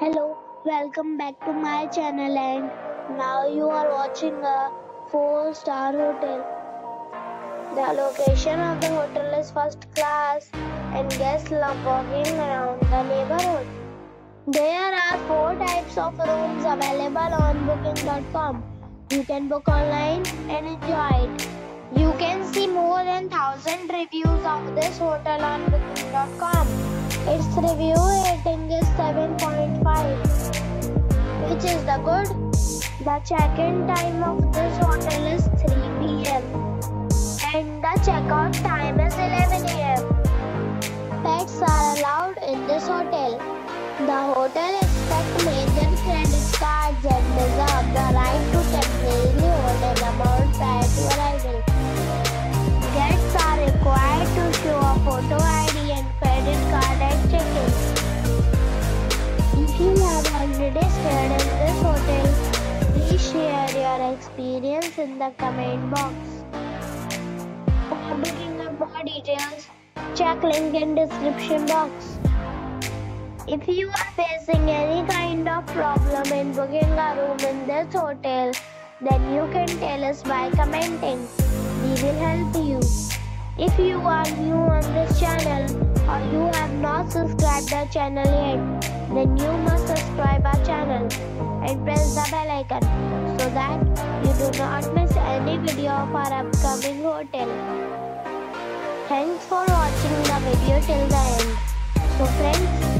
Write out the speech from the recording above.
Hello, welcome back to my channel and now you are watching a 4 star hotel. The location of the hotel is first class and guests love walking around the neighborhood. There are 4 types of rooms available on booking.com. You can book online and enjoy it. You can see more than 1000 reviews of this hotel on booking.com. Its review rating is 7.5, which is the good. The check-in time of this hotel is 3 p.m. and the checkout time is 11 a.m. Pets are allowed in this hotel. The hotel accepts major already stayed in this hotel, please share your experience in the comment box. For booking or more details, check link in description box. If you are facing any kind of problem in booking a room in this hotel, then you can tell us by commenting. We will help you. If you are new on this channel or you have not subscribed our channel yet, then you must subscribe our channel and press the bell icon so that you do not miss any video of our upcoming hotel. Thanks for watching the video till the end. So friends,